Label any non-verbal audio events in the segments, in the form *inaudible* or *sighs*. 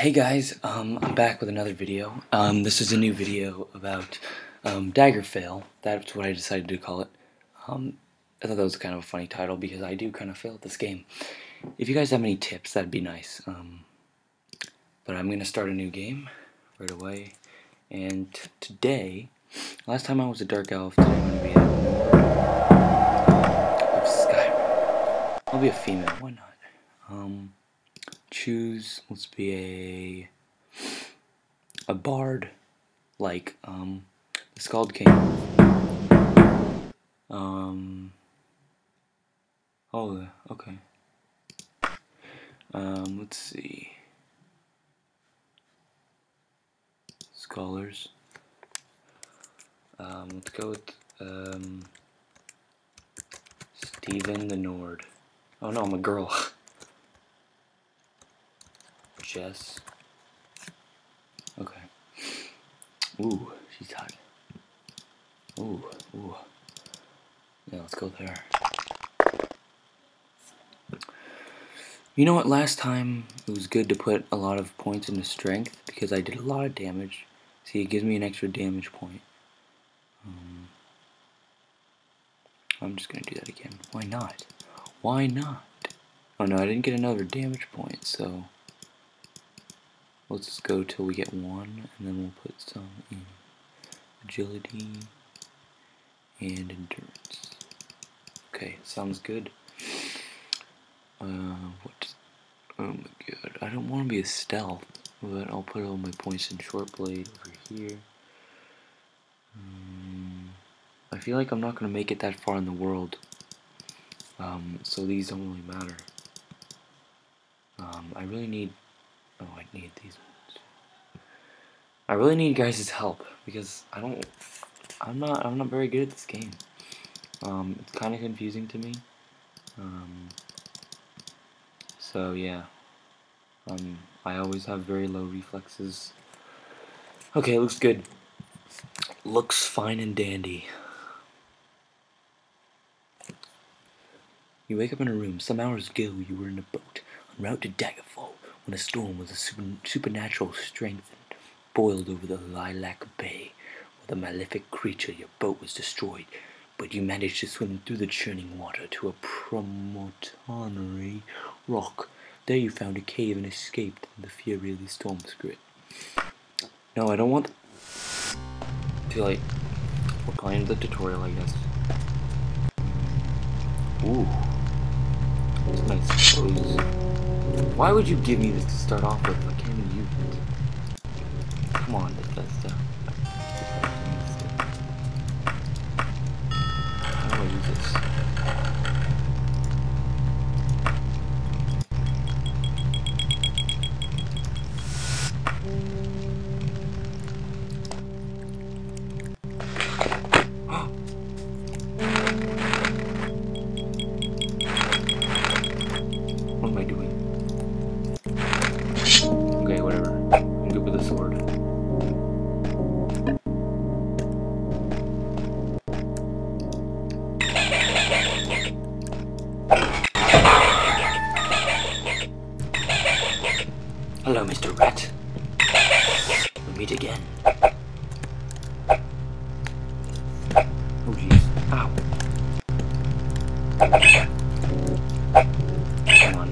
Hey guys, um, I'm back with another video. Um, this is a new video about um, Daggerfail. That's what I decided to call it. Um, I thought that was kind of a funny title because I do kind of fail at this game. If you guys have any tips, that'd be nice. Um, but I'm gonna start a new game right away. And today, last time I was a Dark Elf, today I'm gonna be a Skyrim. I'll be a female. Why not? Choose. Let's be a a bard, like um, the Skald King. Um. Oh, okay. Um, let's see. Scholars. Um, let's go with um, Stephen the Nord. Oh no, I'm a girl. *laughs* Jess. Okay. Ooh, she's hot. Ooh, ooh. Yeah, let's go there. You know what, last time it was good to put a lot of points into strength because I did a lot of damage. See, it gives me an extra damage point. Um, I'm just gonna do that again. Why not? Why not? Oh no, I didn't get another damage point, so let's just go till we get one, and then we'll put some in agility and endurance. Okay, sounds good. Uh, what? Oh my god, I don't want to be a stealth, but I'll put all my points in short blade over here. Um, I feel like I'm not gonna make it that far in the world, um, so these don't really matter. Um, I really need. Oh, I need these ones. I really need guys' help because I don't. I'm not. I'm not very good at this game. Um, it's kind of confusing to me. Um, so yeah. Um, I always have very low reflexes. Okay, looks good. Looks fine and dandy. You wake up in a room. Some hours ago, you were in a boat en route to Daggerfall when a storm with a super supernatural strength boiled over the Iliac Bay. With a malefic creature, your boat was destroyed, but you managed to swim through the churning water to a promontory rock. There you found a cave and escaped the fury of the storm spirit. No, I don't want. Too late. We're playing the tutorial, I guess. Ooh. It's nice clothes. Why would you give me this to start off with? I can't even use it. Come on, stuff. How do I use this? Ow. Come on.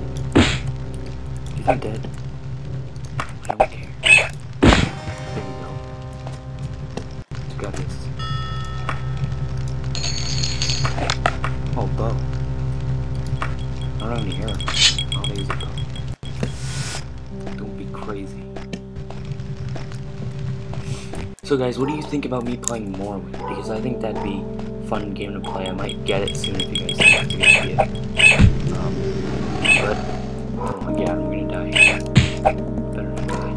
He's not dead. I don't care. There we go. You got this. Oh, bow. I don't have any arrows. I'll use a bow. Don't be crazy. So guys, what do you think about me playing Morrowind? Because I think that'd be fun game to play. I might get it soon if you guys it's a good idea. Um, but, oh god, I'm gonna die. Better not die.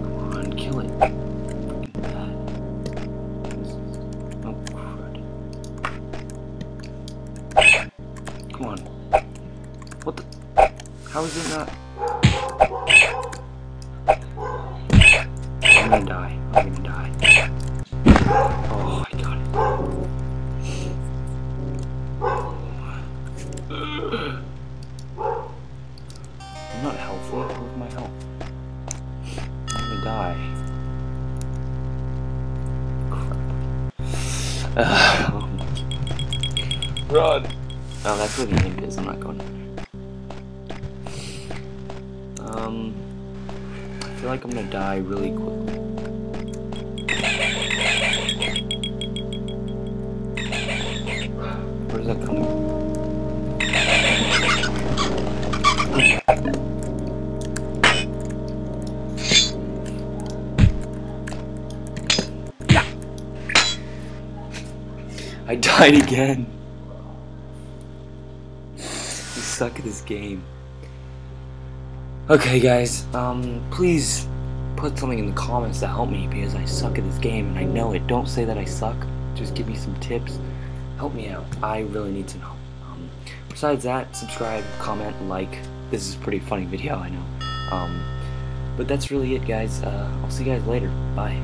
Come on, kill it. Oh. Come on. What the? How is it not? I'm gonna die. I'm gonna die. Oh, I got it. I'm not healthy. Where's my health? I'm gonna die. Crap. *sighs* Run! Oh, that's where the imp is. I'm not going there. Um, I feel like I'm gonna die really quickly. I died again. You suck at this game. Okay, guys, um, please put something in the comments to help me because I suck at this game and I know it. Don't say that I suck. Just give me some tips. Help me out. I really need to know. Um, besides that, subscribe, comment, like. This is a pretty funny video, I know. Um, but that's really it, guys. Uh, I'll see you guys later. Bye.